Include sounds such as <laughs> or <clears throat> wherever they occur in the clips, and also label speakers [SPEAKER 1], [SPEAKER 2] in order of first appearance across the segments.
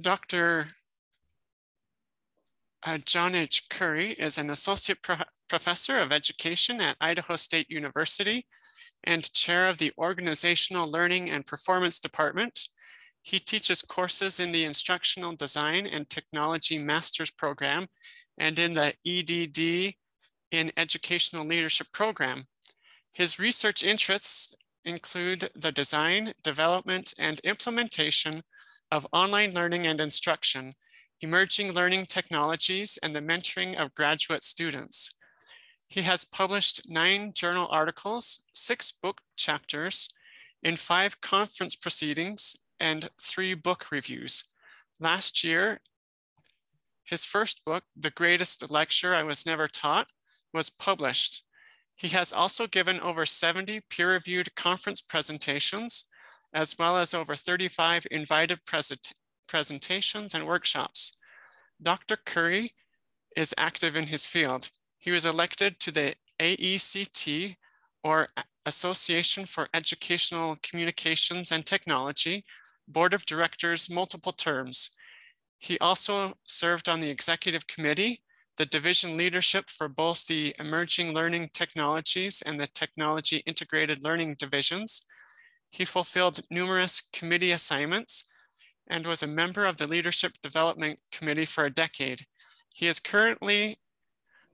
[SPEAKER 1] Dr. Uh, John H. Curry is an associate pro professor of education at Idaho State University and chair of the Organizational Learning and Performance Department. He teaches courses in the Instructional Design and Technology Master's Program and in the EDD in Educational Leadership Program. His research interests include the design, development, and implementation of online learning and instruction, emerging learning technologies, and the mentoring of graduate students. He has published nine journal articles, six book chapters, in five conference proceedings, and three book reviews. Last year, his first book, The Greatest Lecture I Was Never Taught, was published. He has also given over 70 peer-reviewed conference presentations, as well as over 35 invited present presentations and workshops. Dr. Curry is active in his field. He was elected to the AECT, or Association for Educational Communications and Technology, Board of Directors multiple terms. He also served on the executive committee the division leadership for both the emerging learning technologies and the technology integrated learning divisions. He fulfilled numerous committee assignments and was a member of the leadership development committee for a decade. He is currently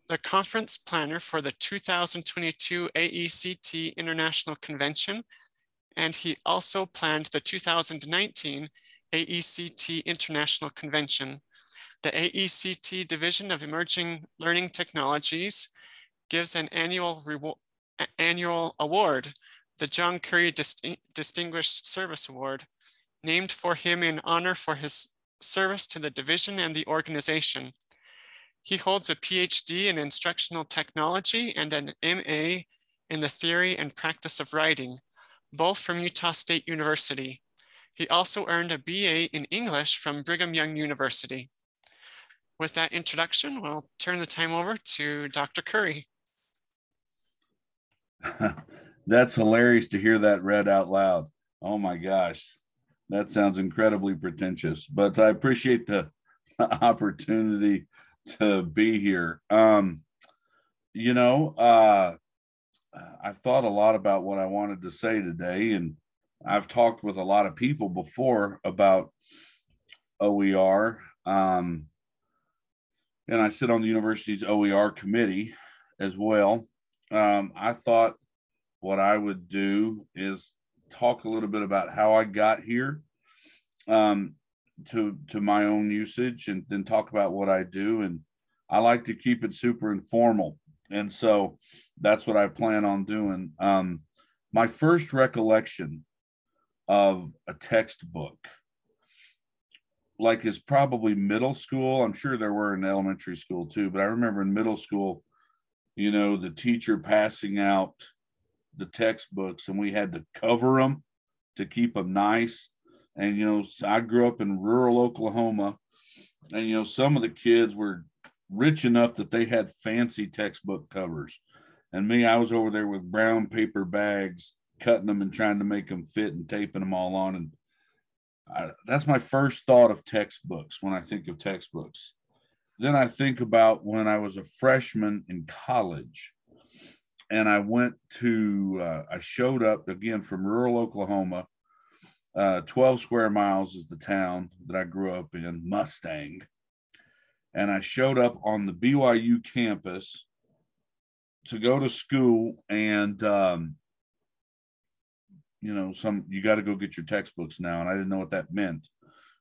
[SPEAKER 1] the conference planner for the 2022 AECT International Convention, and he also planned the 2019 AECT International Convention. The AECT Division of Emerging Learning Technologies gives an annual, annual award, the John Curry Distinguished Service Award, named for him in honor for his service to the division and the organization. He holds a PhD in instructional technology and an MA in the theory and practice of writing, both from Utah State University. He also earned a BA in English from Brigham Young University with that introduction, we'll turn the time over to Dr. Curry. <laughs>
[SPEAKER 2] That's hilarious to hear that read out loud. Oh my gosh, that sounds incredibly pretentious, but I appreciate the <laughs> opportunity to be here. Um, you know, uh, I've thought a lot about what I wanted to say today, and I've talked with a lot of people before about OER. Um, and I sit on the university's OER committee as well. Um, I thought what I would do is talk a little bit about how I got here um, to to my own usage, and then talk about what I do. And I like to keep it super informal, and so that's what I plan on doing. Um, my first recollection of a textbook like is probably middle school. I'm sure there were in elementary school too, but I remember in middle school, you know, the teacher passing out the textbooks and we had to cover them to keep them nice. And, you know, I grew up in rural Oklahoma and, you know, some of the kids were rich enough that they had fancy textbook covers. And me, I was over there with brown paper bags, cutting them and trying to make them fit and taping them all on. And I, that's my first thought of textbooks when I think of textbooks. Then I think about when I was a freshman in college and I went to, uh, I showed up again from rural Oklahoma. Uh, 12 square miles is the town that I grew up in, Mustang. And I showed up on the BYU campus to go to school and um, you know, some you got to go get your textbooks now. And I didn't know what that meant,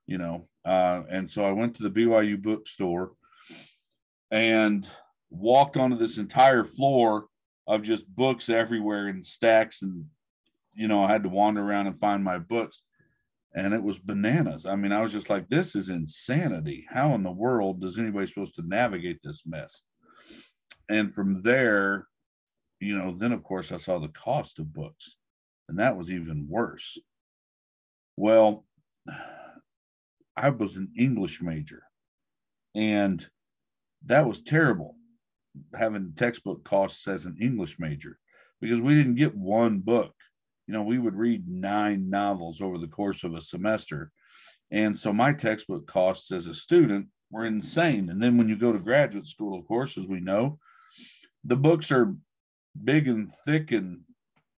[SPEAKER 2] you know. Uh, and so I went to the BYU bookstore and walked onto this entire floor of just books everywhere in stacks. And, you know, I had to wander around and find my books. And it was bananas. I mean, I was just like, this is insanity. How in the world does anybody supposed to navigate this mess? And from there, you know, then of course I saw the cost of books and that was even worse. Well, I was an English major, and that was terrible having textbook costs as an English major because we didn't get one book. You know, we would read nine novels over the course of a semester. And so my textbook costs as a student were insane. And then when you go to graduate school, of course, as we know, the books are big and thick and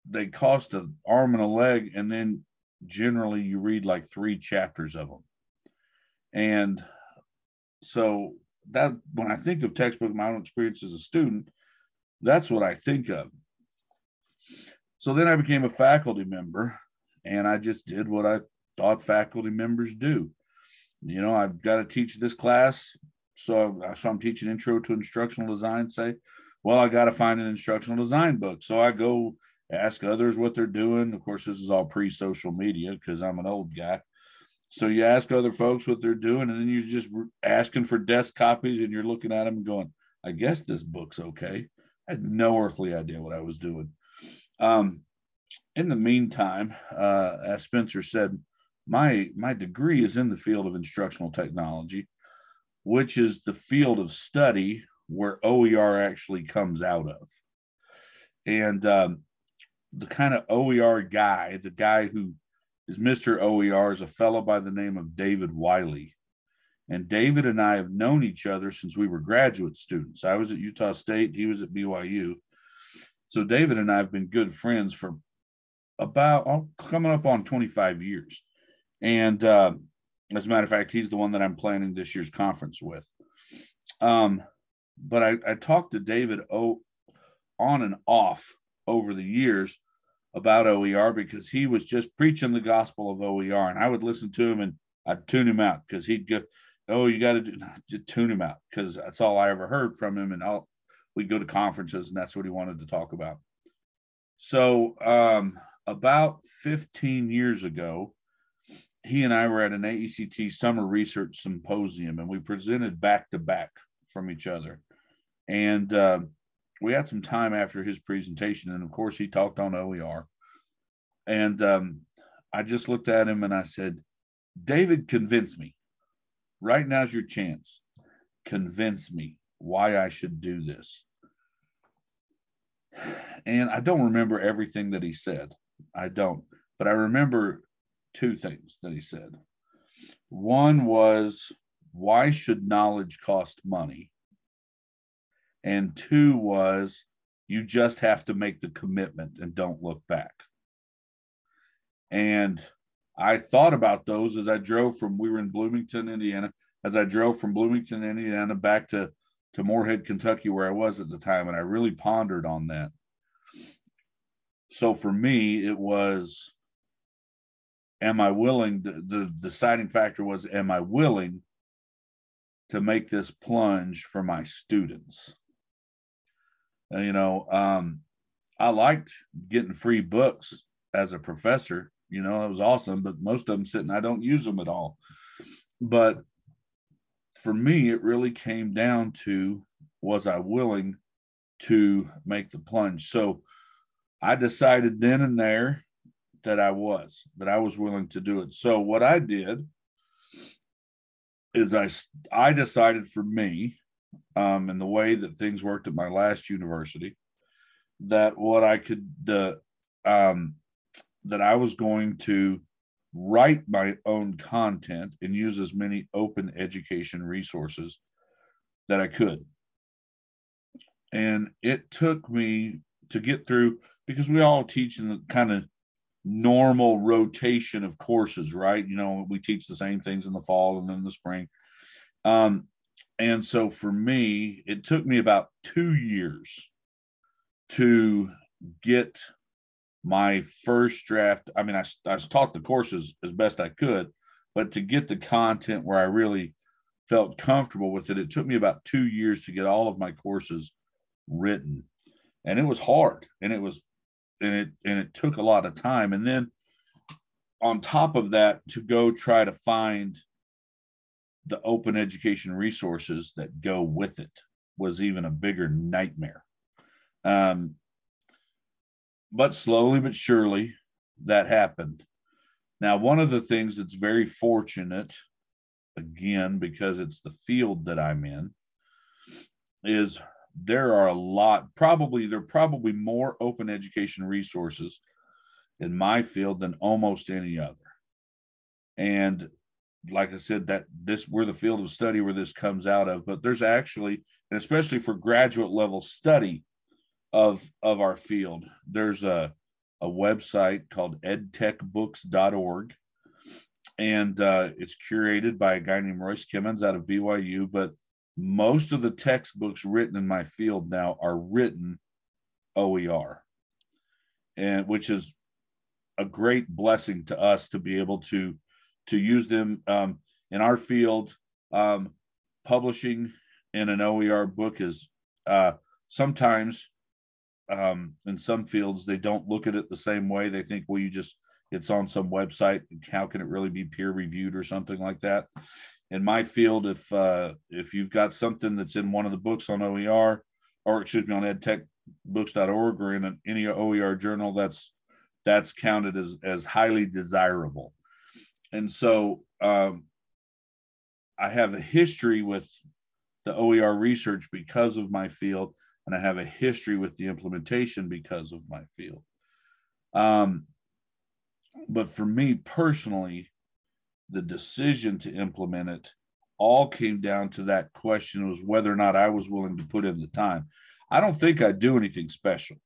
[SPEAKER 2] they cost an arm and a leg. And then generally you read like three chapters of them. And so that when I think of textbook, my own experience as a student, that's what I think of. So then I became a faculty member and I just did what I thought faculty members do. You know, I've got to teach this class. So, so I'm teaching intro to instructional design. Say, well, I got to find an instructional design book. So I go ask others what they're doing. Of course, this is all pre social media because I'm an old guy. So you ask other folks what they're doing, and then you're just asking for desk copies, and you're looking at them and going, "I guess this book's okay." I had no earthly idea what I was doing. Um, in the meantime, uh, as Spencer said, my my degree is in the field of instructional technology, which is the field of study where OER actually comes out of. And um, the kind of OER guy, the guy who is Mr. OER is a fellow by the name of David Wiley. And David and I have known each other since we were graduate students. I was at Utah State, he was at BYU. So David and I have been good friends for about oh, coming up on 25 years. And uh, as a matter of fact, he's the one that I'm planning this year's conference with. Um, but I, I talked to David o, on and off over the years about OER because he was just preaching the gospel of OER, and I would listen to him and I'd tune him out because he'd go, "Oh, you got to do, tune him out," because that's all I ever heard from him, and we'd go to conferences, and that's what he wanted to talk about. So, um, about 15 years ago, he and I were at an AECT summer research symposium, and we presented back to back from each other, and uh, we had some time after his presentation, and of course, he talked on OER. And um, I just looked at him and I said, David, convince me. Right now's your chance. Convince me why I should do this. And I don't remember everything that he said. I don't, but I remember two things that he said. One was, why should knowledge cost money? And two was you just have to make the commitment and don't look back. And I thought about those as I drove from, we were in Bloomington, Indiana, as I drove from Bloomington, Indiana back to, to Morehead, Kentucky, where I was at the time. And I really pondered on that. So for me, it was, am I willing? The, the deciding factor was, am I willing to make this plunge for my students? Uh, you know, um, I liked getting free books as a professor. You know, it was awesome, but most of them sitting, I don't use them at all. But for me, it really came down to was I willing to make the plunge? So I decided then and there that I was, that I was willing to do it. So what I did is I I decided for me um, and the way that things worked at my last university, that what I could, um, that I was going to write my own content and use as many open education resources that I could. And it took me to get through because we all teach in the kind of normal rotation of courses, right? You know, we teach the same things in the fall and then the spring. Um, and so for me, it took me about two years to get my first draft. I mean, I, I taught the courses as best I could, but to get the content where I really felt comfortable with it, it took me about two years to get all of my courses written. And it was hard and it was, and it, and it took a lot of time. And then on top of that, to go try to find the open education resources that go with it was even a bigger nightmare. Um, but slowly but surely that happened. Now, one of the things that's very fortunate, again, because it's the field that I'm in, is there are a lot, probably, there are probably more open education resources in my field than almost any other. And like I said, that this we're the field of study where this comes out of, but there's actually, and especially for graduate level study of of our field, there's a a website called edtechbooks.org. And uh, it's curated by a guy named Royce Kimmons out of BYU. But most of the textbooks written in my field now are written OER, and which is a great blessing to us to be able to to use them um, in our field. Um, publishing in an OER book is uh, sometimes um, in some fields they don't look at it the same way. They think, well, you just it's on some website. How can it really be peer reviewed or something like that? In my field, if uh, if you've got something that's in one of the books on OER, or excuse me, on edtechbooks.org or in an, any OER journal, that's that's counted as as highly desirable. And so um, I have a history with the OER research because of my field, and I have a history with the implementation because of my field. Um, but for me personally, the decision to implement it all came down to that question was whether or not I was willing to put in the time. I don't think I do anything special.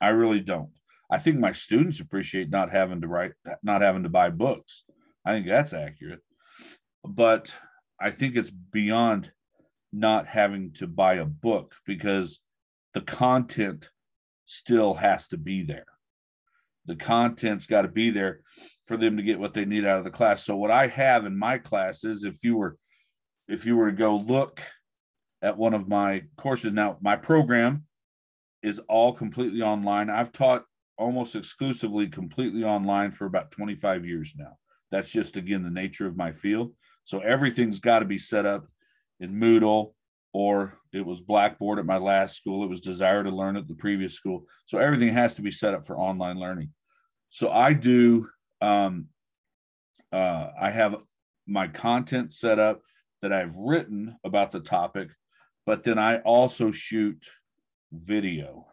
[SPEAKER 2] I really don't. I think my students appreciate not having to write, not having to buy books. I think that's accurate. But I think it's beyond not having to buy a book because the content still has to be there. The content's got to be there for them to get what they need out of the class. So what I have in my classes, if you were if you were to go look at one of my courses now, my program is all completely online. I've taught almost exclusively completely online for about 25 years now. That's just again the nature of my field. So everything's got to be set up in Moodle or it was Blackboard at my last school. It was Desire to Learn at the previous school. So everything has to be set up for online learning. So I do. Um, uh, I have my content set up that I've written about the topic, but then I also shoot video.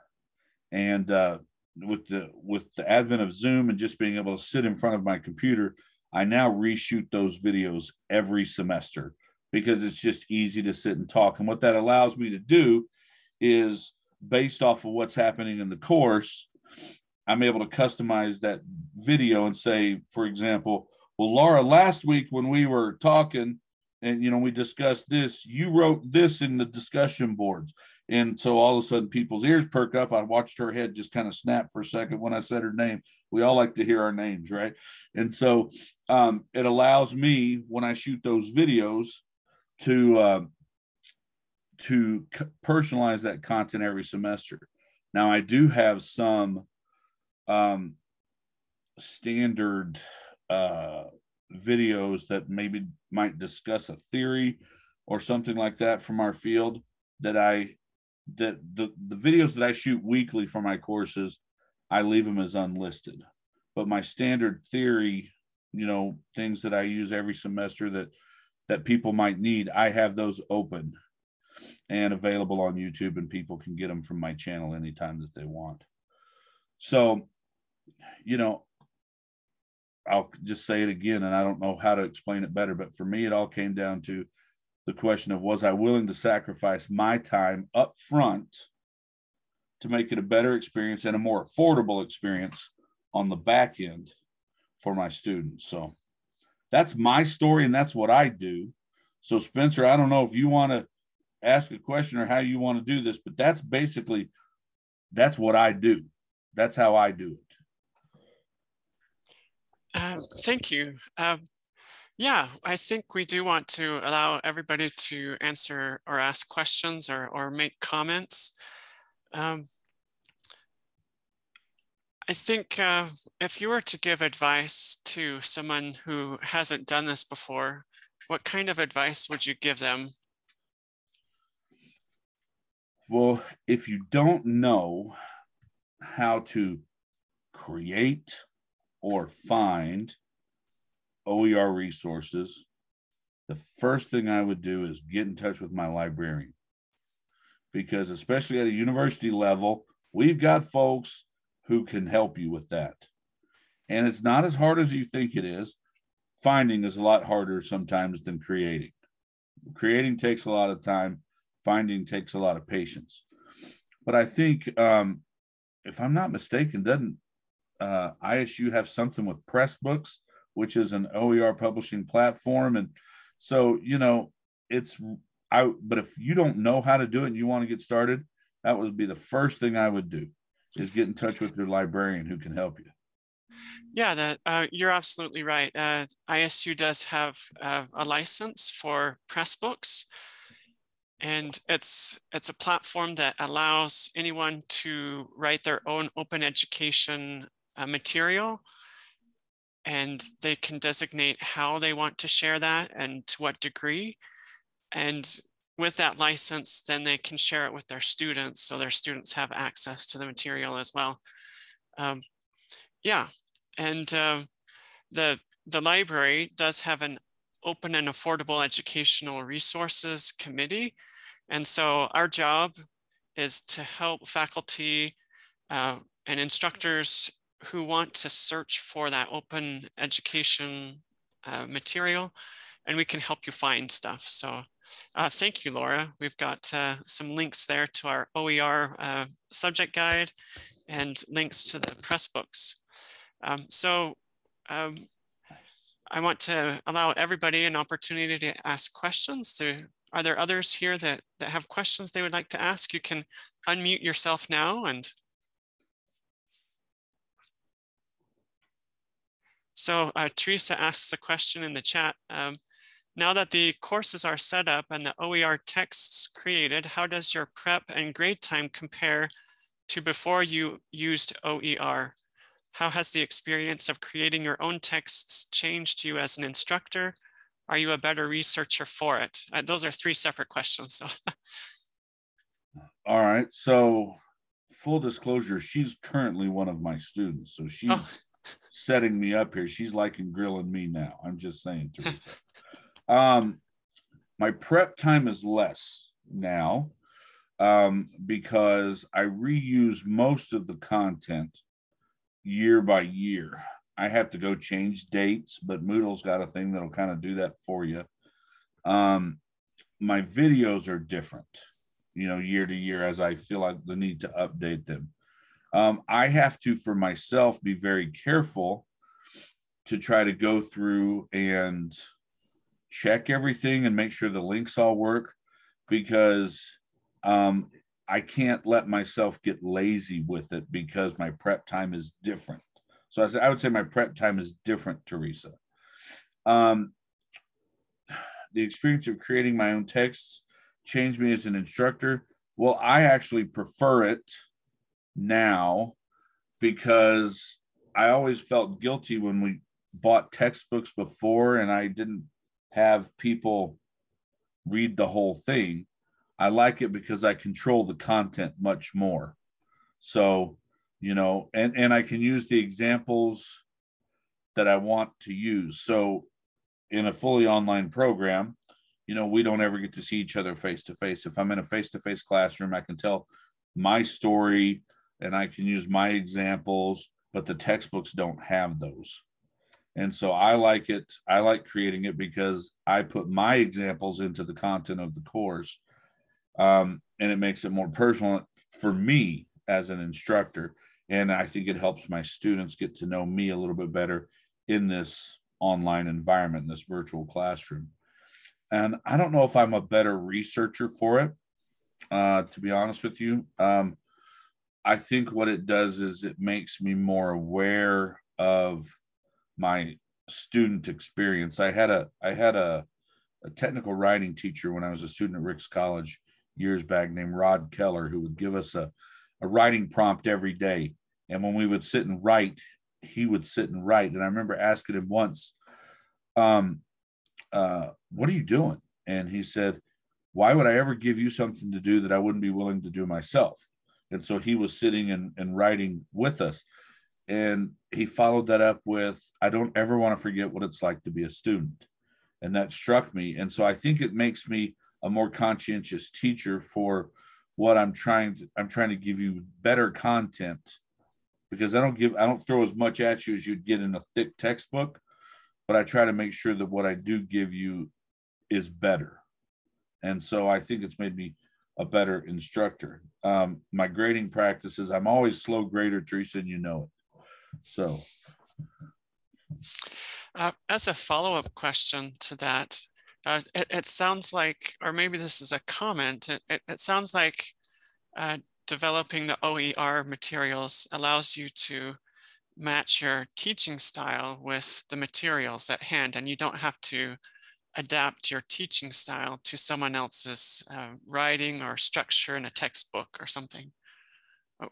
[SPEAKER 2] And uh, with the with the advent of Zoom and just being able to sit in front of my computer, I now reshoot those videos every semester because it's just easy to sit and talk. And what that allows me to do is based off of what's happening in the course, I'm able to customize that video and say, for example, well, Laura, last week when we were talking and you know we discussed this, you wrote this in the discussion boards. And so all of a sudden people's ears perk up. I watched her head just kind of snap for a second when I said her name. We all like to hear our names, right? And so um, it allows me when I shoot those videos to uh, to personalize that content every semester. Now I do have some um, standard uh, videos that maybe might discuss a theory or something like that from our field that I that the, the videos that I shoot weekly for my courses, I leave them as unlisted. But my standard theory, you know, things that I use every semester that that people might need, I have those open and available on YouTube, and people can get them from my channel anytime that they want. So, you know, I'll just say it again, and I don't know how to explain it better, but for me, it all came down to the question of was I willing to sacrifice my time up front to make it a better experience and a more affordable experience on the back end for my students. So that's my story and that's what I do. So Spencer, I don't know if you want to ask a question or how you want to do this, but that's basically that's what I do. That's how I do it.
[SPEAKER 1] Uh, thank you. Um, yeah, I think we do want to allow everybody to answer or ask questions or, or make comments. Um, I think uh, if you were to give advice to someone who hasn't done this before, what kind of advice would you give them?
[SPEAKER 2] Well, if you don't know how to create or find OER resources, the first thing I would do is get in touch with my librarian. Because, especially at a university level, we've got folks who can help you with that. And it's not as hard as you think it is. finding is a lot harder sometimes than creating. Creating takes a lot of time, finding takes a lot of patience. But I think, um, if I'm not mistaken, doesn't uh, ISU have something with Pressbooks, which is an OER publishing platform? And so, you know, it's I. But if you don't know how to do it and you want to get started, that would be the first thing I would do is get in touch with your librarian who can help you.
[SPEAKER 1] Yeah, that uh, you're absolutely right. Uh, ISU does have uh, a license for Pressbooks, and it's it's a platform that allows anyone to write their own open education uh, material, and they can designate how they want to share that and to what degree, and with that license, then they can share it with their students, so their students have access to the material as well. Um, yeah, and uh, the, the library does have an open and affordable educational resources committee. And so our job is to help faculty uh, and instructors who want to search for that open education uh, material and we can help you find stuff. So uh, thank you, Laura. We've got uh, some links there to our OER uh, subject guide and links to the Pressbooks. Um, so um, I want to allow everybody an opportunity to ask questions. To, are there others here that, that have questions they would like to ask? You can unmute yourself now and So uh, Teresa asks a question in the chat. Um, now that the courses are set up and the OER texts created, how does your prep and grade time compare to before you used OER? How has the experience of creating your own texts changed you as an instructor? Are you a better researcher for it? Uh, those are three separate questions. So.
[SPEAKER 2] All right. So, full disclosure, she's currently one of my students. So, she's oh. Setting me up here. She's liking grilling me now. I'm just saying, Teresa. um, my prep time is less now um, because I reuse most of the content year by year. I have to go change dates, but Moodle's got a thing that'll kind of do that for you. Um, my videos are different, you know, year to year as I feel like the need to update them. Um, I have to, for myself, be very careful to try to go through and check everything and make sure the links all work because um, I can't let myself get lazy with it because my prep time is different. So I, I would say my prep time is different, Teresa. Um, the experience of creating my own texts changed me as an instructor. Well, I actually prefer it now because I always felt guilty when we bought textbooks before and I didn't have people read the whole thing. I like it because I control the content much more. So, you know, and and I can use the examples that I want to use. So, in a fully online program, you know, we don't ever get to see each other face to face. If I'm in a face to face classroom, I can tell my story and I can use my examples, but the textbooks don't have those. And so I like it. I like creating it because I put my examples into the content of the course um, and it makes it more personal for me as an instructor. And I think it helps my students get to know me a little bit better in this online environment, in this virtual classroom. And I don't know if I'm a better researcher for it, uh, to be honest with you. Um, I think what it does is it makes me more aware of my student experience. I had a I had a, a technical writing teacher when I was a student at Ricks College, years back named Rod Keller, who would give us a, a writing prompt every day. And when we would sit and write, he would sit and write. And I remember asking him once, um, uh, What are you doing? And he said, Why would I ever give you something to do that I wouldn't be willing to do myself? And so he was sitting and, and writing with us. And he followed that up with, I don't ever want to forget what it's like to be a student. And that struck me. And so I think it makes me a more conscientious teacher for what I'm trying to I'm trying to give you better content because I don't give I don't throw as much at you as you'd get in a thick textbook, but I try to make sure that what I do give you is better. And so I think it's made me a better instructor. Um, my grading practices, I'm always slow grader, Teresa, and you know it. So.
[SPEAKER 1] Uh, as a follow-up question to that, uh, it, it, sounds like, or maybe this is a comment, it, it, it sounds like uh, developing the OER materials allows you to match your teaching style with the materials at hand and you don't have to adapt your teaching style to someone else's uh, writing or structure in a textbook or something.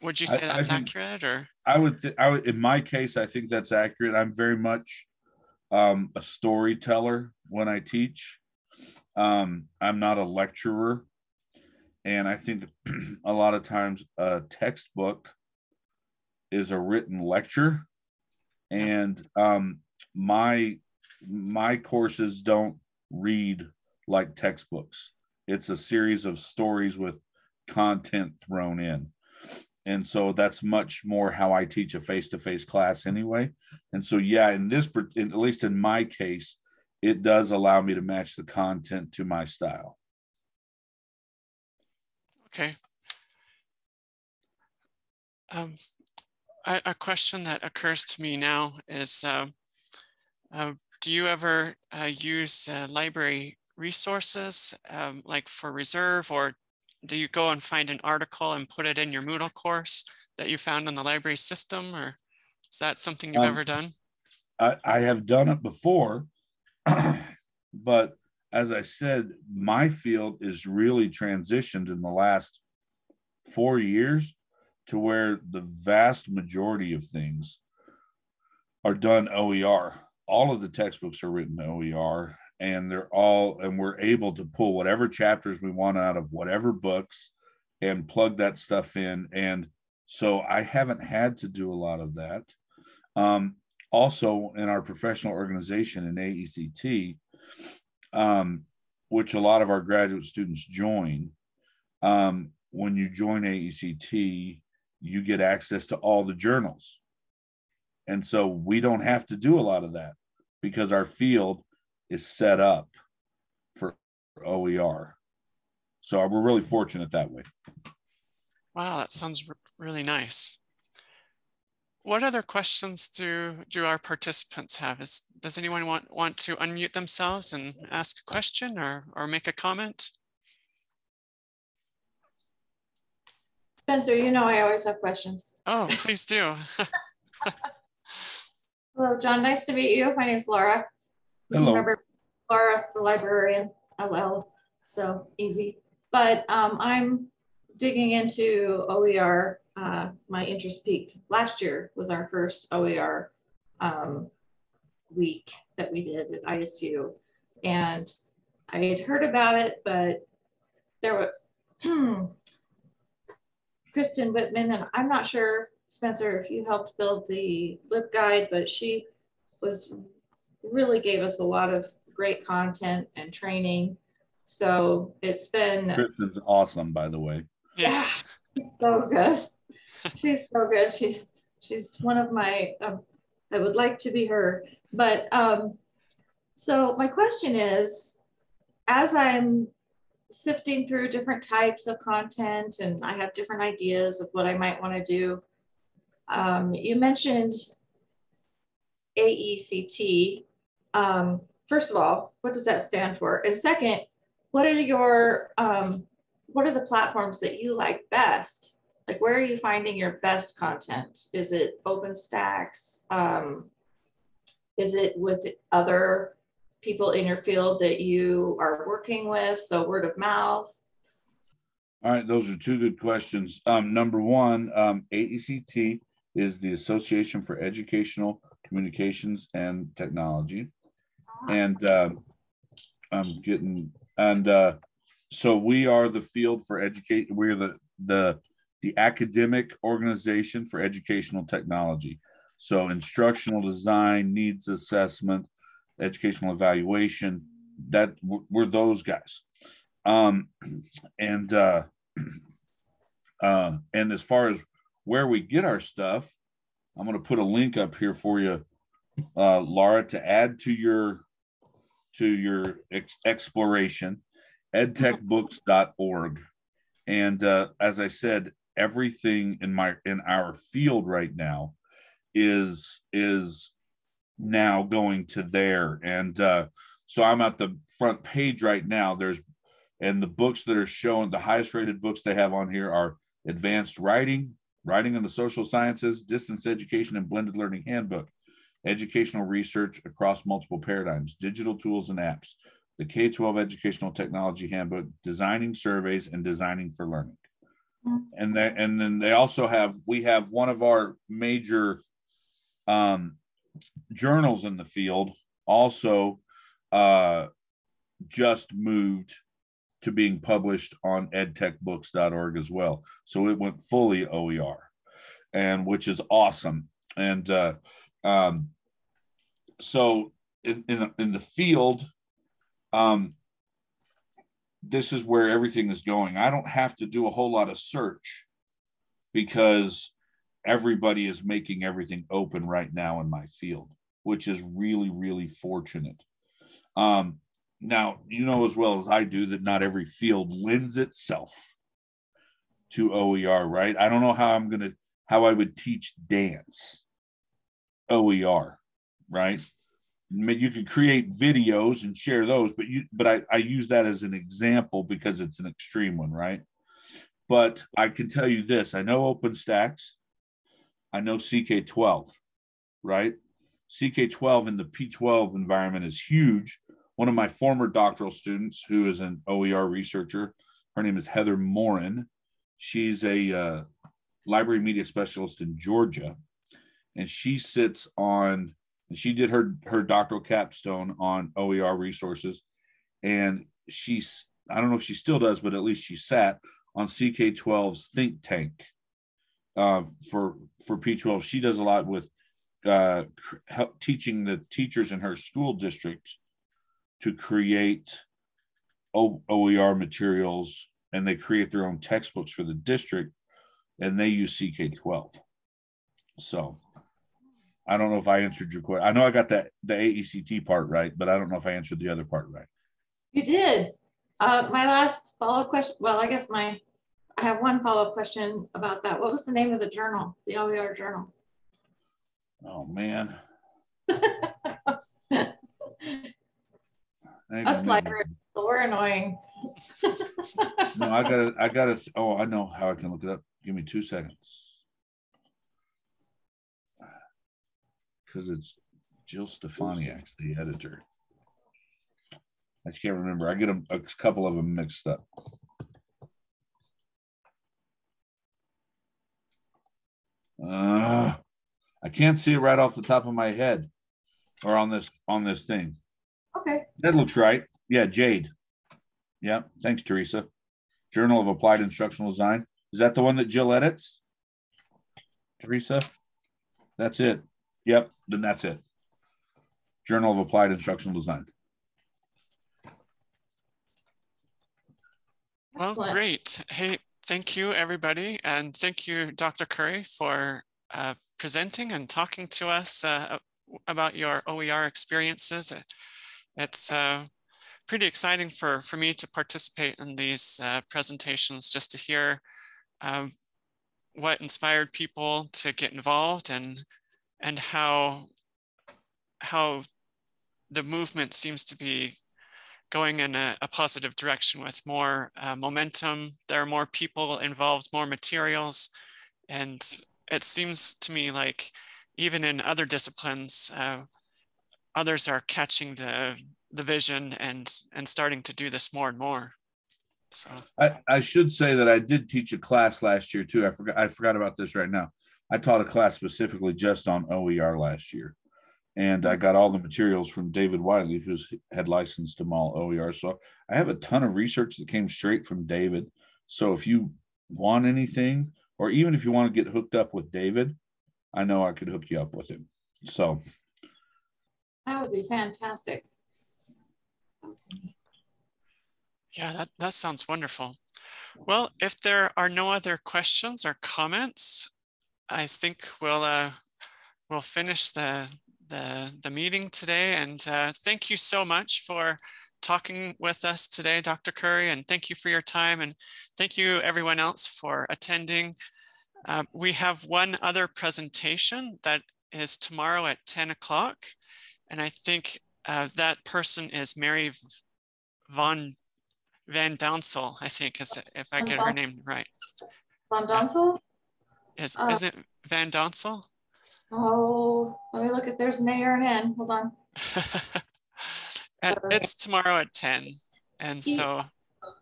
[SPEAKER 1] Would you say I, that's I think, accurate or?
[SPEAKER 2] I would, th- I would, in my case, I think that's accurate. I'm very much um, a storyteller when I teach. Um, I'm not a lecturer. And I think <clears throat> a lot of times a textbook is a written lecture. And um, my my courses don't read like textbooks. It's a series of stories with content thrown in. And so that's much more how I teach a face to face class anyway. And so, yeah, in this, in, at least in my case, it does allow me to match the content to my style.
[SPEAKER 1] Okay. Um, a, a, question that occurs to me now is, uh, uh, do you ever uh, use uh, library resources um, like for reserve or do you go and find an article and put it in your Moodle course that you found on the library system or is that something you've um, ever done?
[SPEAKER 2] I, I have done it before, <clears throat> but as I said, my field is really transitioned in the last four years to where the vast majority of things are done OER all of the textbooks are written in OER and they're all and we're able to pull whatever chapters we want out of whatever books and plug that stuff in and so I haven't had to do a lot of that. Um, also in our professional organization in AECT, um, which a lot of our graduate students join, um, when you join AECT, you get access to all the journals and so we don't have to do a lot of that because our field is set up for OER. So we're really fortunate that way.
[SPEAKER 1] Wow, that sounds really nice. What other questions do, do our participants have? Is, does anyone want, want to unmute themselves and ask a question or, or make a comment?
[SPEAKER 3] Spencer, you know I always have questions.
[SPEAKER 1] Oh, please do. <laughs> <laughs>
[SPEAKER 3] Hello, John. Nice to meet you. My name is Laura. Hello. remember Laura, the librarian, LL. So easy. But um, I'm digging into OER. Uh, my interest peaked last year with our first OER um, week that we did at ISU. And I had heard about it, but there were <clears throat> Kristen Whitman, and I'm not sure Spencer, if you helped build the LibGuide, but she was really gave us a lot of great content and training. So it's been
[SPEAKER 2] Kristen's awesome, by the way.
[SPEAKER 3] Yeah, she's so good. she's so good. She's she's one of my. Um, I would like to be her, but um, so my question is, as I'm sifting through different types of content and I have different ideas of what I might want to do, um, you mentioned AECT. Um, first of all, what does that stand for? And second, what are your um, what are the platforms that you like best? Like, where are you finding your best content? Is it OpenStax? Um, is it with other people in your field that you are working with? So word of mouth.
[SPEAKER 2] All right, those are two good questions. Um, number one, um, AECT is the Association for Educational Communications and Technology. And uh, I'm getting, and uh, so we are the field for educate, we're the, the, the academic organization for educational technology. So instructional design, needs assessment, educational evaluation, that we're those guys. Um, and uh, <clears throat> uh, and as far as where we get our stuff, I'm going to put a link up here for you uh, Laura, to add to your to your ex- exploration, edtechbooks.org. And uh, as I said, everything in my in our field right now is is now going to there. And uh, so I'm at the front page right now. There's and the books that are shown, the highest rated books they have on here are Advanced Writing, Writing in the Social Sciences, Distance Education, and Blended Learning Handbook, Educational Research Across Multiple Paradigms, Digital Tools and Apps, the K 12 Educational Technology Handbook, Designing Surveys, and Designing for Learning. And, they, and then they also have, we have one of our major um, journals in the field also uh, just moved to being published on edtechbooks.org as well. So it went fully OER, and which is awesome. And uh, um, so in, in, in the field, um, this is where everything is going. I don't have to do a whole lot of search because everybody is making everything open right now in my field, which is really, really fortunate. Um, now, you know as well as I do that not every field lends itself to OER, right? I don't know how I'm going to, how I would teach dance OER, right? You could create videos and share those, but you, but I, I use that as an example because it's an extreme one, right? But I can tell you this I know OpenStax, I know CK12, right? CK12 in the P12 environment is huge one of my former doctoral students, who is an OER researcher, her name is Heather Morin. She's a uh, library media specialist in Georgia, and she sits on. She did her her doctoral capstone on OER resources, and she's I don't know if she still does, but at least she sat on CK12's think tank uh, for for P12. She does a lot with uh, help teaching the teachers in her school district to create OER materials and they create their own textbooks for the district and they use CK12. So I don't know if I answered your question. I know I got that the AECT part right, but I don't know if I answered the other part right.
[SPEAKER 3] You did. Uh, my last follow-up question. Well, I guess my I have one follow-up question about that. What was the name of the journal, the OER journal?
[SPEAKER 2] Oh man. <laughs>
[SPEAKER 3] Us librarians, we're annoying. <laughs>
[SPEAKER 2] no, I got it. I got it. oh, I know how I can look it up. Give me two seconds. Because it's Jill Stefaniak, the editor. I just can't remember. I get a, a couple of them mixed up. Uh, I can't see it right off the top of my head or on this on this thing.
[SPEAKER 3] Okay.
[SPEAKER 2] That looks right. Yeah, Jade. Yeah. Thanks, Teresa. Journal of Applied Instructional Design. Is that the one that Jill edits? Teresa? That's it. Yep. Then that's it. Journal of Applied Instructional Design.
[SPEAKER 1] Well, great. Hey, thank you, everybody. And thank you, Dr. Curry, for uh, presenting and talking to us uh, about your OER experiences it's uh, pretty exciting for, for me to participate in these uh, presentations just to hear um, what inspired people to get involved and, and how, how the movement seems to be going in a, a positive direction with more uh, momentum. There are more people involved, more materials. And it seems to me like even in other disciplines, uh, others are catching the the vision and and starting to do this more and more. So
[SPEAKER 2] I, I should say that I did teach a class last year too. I forgot I forgot about this right now. I taught a class specifically just on OER last year. And I got all the materials from David Wiley, who's had licensed them all OER. So I have a ton of research that came straight from David. So if you want anything, or even if you want to get hooked up with David, I know I could hook you up with him. So
[SPEAKER 3] that would be fantastic.
[SPEAKER 1] Yeah, that, that sounds wonderful. Well, if there are no other questions or comments, I think we'll uh, we'll finish the the, the meeting today. And uh, thank you so much for talking with us today, Dr. Curry, and thank you for your time. And thank you everyone else for attending. Uh, we have one other presentation that is tomorrow at 10 o'clock. And I think uh, that person is Mary Von Van Donsel, I think, is it, if I get her name right.
[SPEAKER 3] Van Donsel?
[SPEAKER 1] Is, uh, isn't it Van Donsel?
[SPEAKER 3] Oh, let me look if there's an A or an N. Hold on. <laughs>
[SPEAKER 1] it's tomorrow at 10. And so.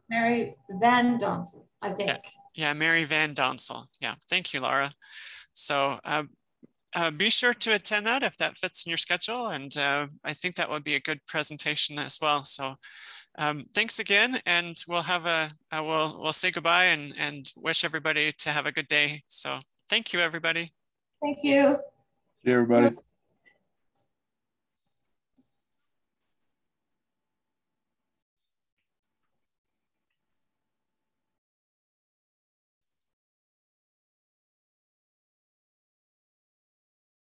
[SPEAKER 3] Mary Van Donsel, I think.
[SPEAKER 1] Yeah, yeah, Mary Van Donsel. Yeah, thank you, Laura. So uh, uh, be sure to attend that if that fits in your schedule. And uh, I think that would be a good presentation as well. So um, thanks again. And we'll have a, uh, we'll, we'll say goodbye and, and wish everybody to have a good day. So thank you, everybody.
[SPEAKER 3] Thank you.
[SPEAKER 2] See everybody.